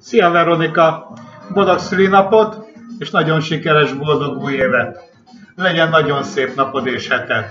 Szia Veronika! Boldog szülinapot, és nagyon sikeres boldog új évet! Legyen nagyon szép napod és heted!